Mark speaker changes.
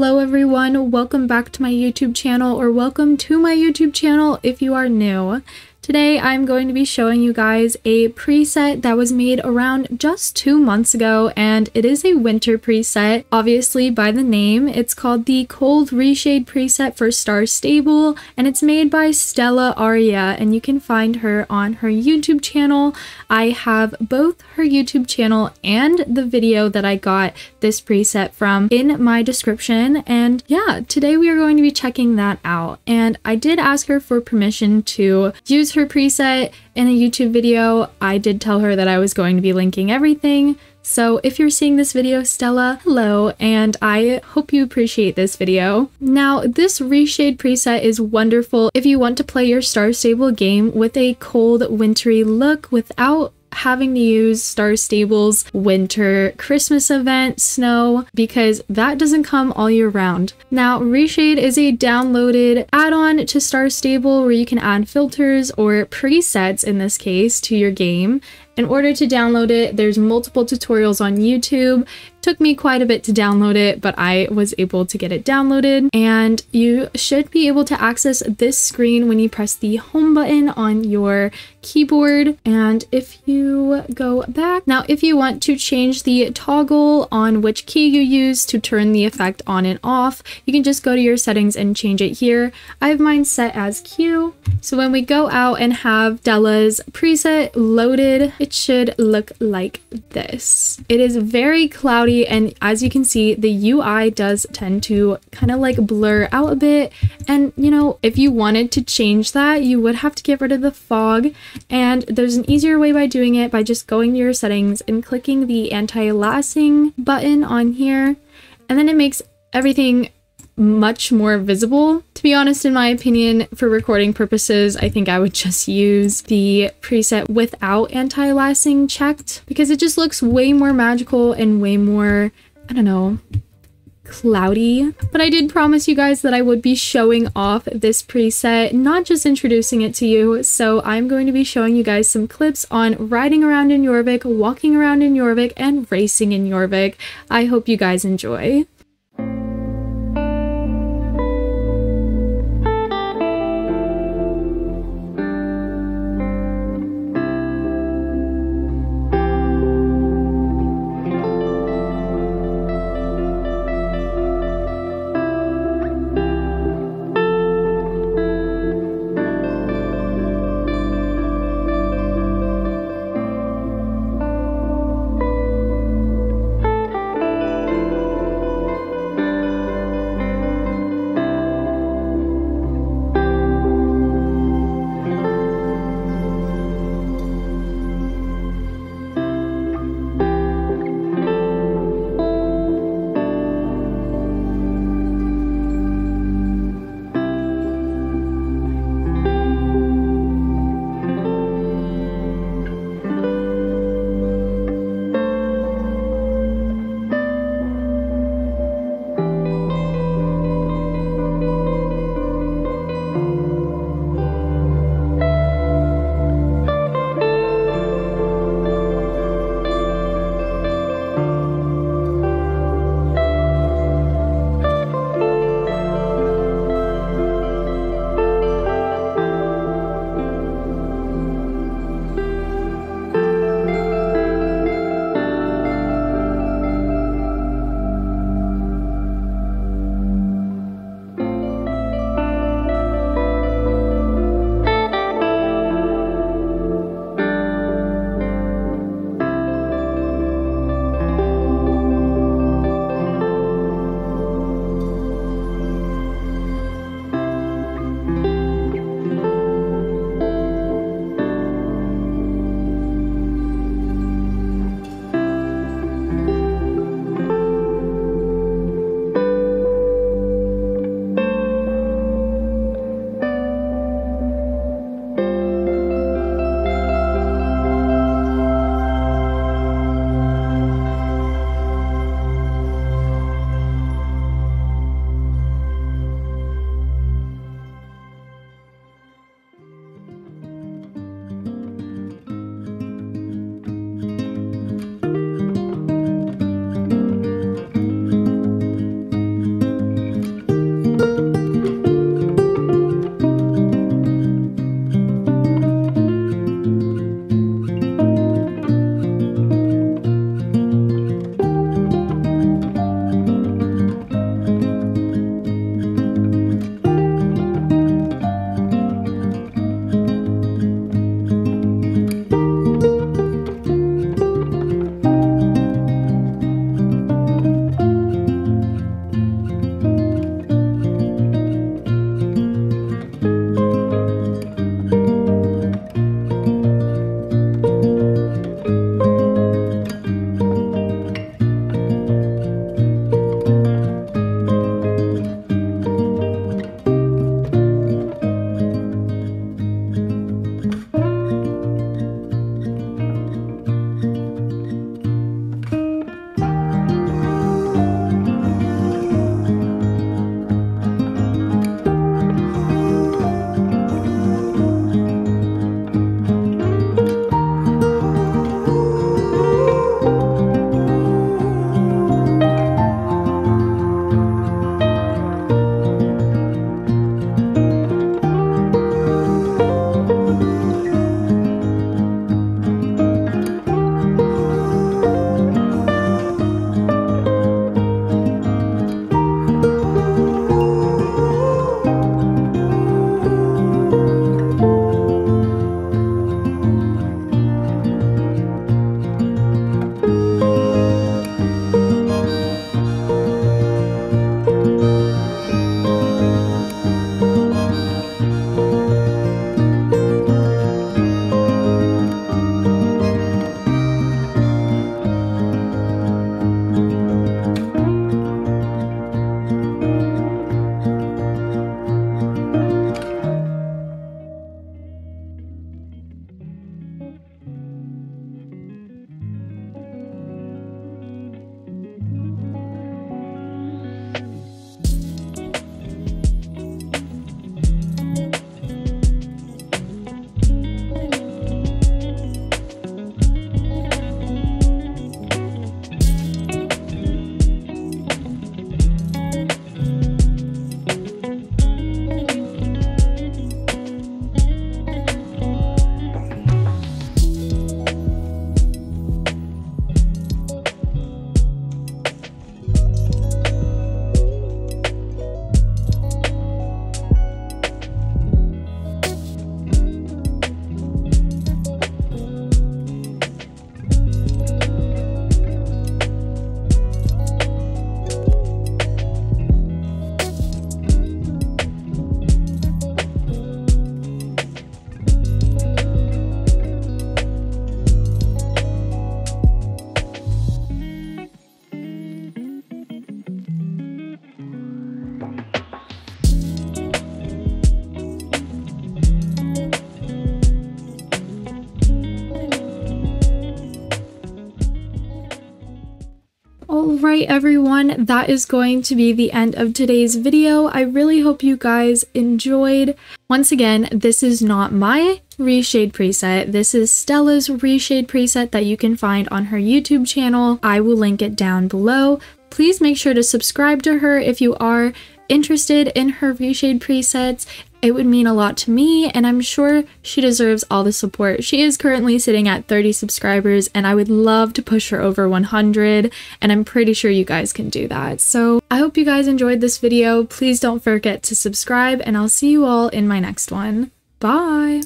Speaker 1: Hello everyone, welcome back to my YouTube channel or welcome to my YouTube channel if you are new. Today I'm going to be showing you guys a preset that was made around just two months ago and it is a winter preset. Obviously by the name, it's called the Cold Reshade preset for Star Stable and it's made by Stellarrya and you can find her on her YouTube channel. I have both her YouTube channel and the video that I got this preset from in my description and yeah, today we are going to be checking that out and I did ask her for permission to use her preset in a YouTube video. I did tell her that I was going to be linking everything. So if you're seeing this video, Stella, hello, and I hope you appreciate this video. Now, this reshade preset is wonderful if you want to play your Star Stable game with a cold, wintry look without having to use Star Stable's winter Christmas event snow because that doesn't come all year round. Now, Reshade is a downloaded add-on to Star Stable where you can add filters or presets in this case to your game in order to download it, there's multiple tutorials on YouTube. It took me quite a bit to download it, but I was able to get it downloaded. And you should be able to access this screen when you press the home button on your keyboard. And if you go back, now if you want to change the toggle on which key you use to turn the effect on and off, you can just go to your settings and change it here. I have mine set as Q. So when we go out and have Della's preset loaded, it should look like this. It is very cloudy and as you can see, the UI does tend to kind of like blur out a bit. And you know, if you wanted to change that, you would have to get rid of the fog. And there's an easier way by doing it by just going to your settings and clicking the anti-aliasing button on here. And then it makes everything much more visible. To be honest, in my opinion, for recording purposes, I think I would just use the preset without anti-aliasing checked because it just looks way more magical and way more, I don't know, cloudy. But I did promise you guys that I would be showing off this preset, not just introducing it to you. So I'm going to be showing you guys some clips on riding around in Jorvik, walking around in Jorvik, and racing in Jorvik. I hope you guys enjoy. Alright everyone, that is going to be the end of today's video. I really hope you guys enjoyed. Once again, this is not my reshade preset. This is Stella's reshade preset that you can find on her YouTube channel. I will link it down below. Please make sure to subscribe to her if you are interested in her reshade presets. It would mean a lot to me, and I'm sure she deserves all the support. She is currently sitting at 30 subscribers, and I would love to push her over 100, and I'm pretty sure you guys can do that. So I hope you guys enjoyed this video. Please don't forget to subscribe, and I'll see you all in my next one. Bye!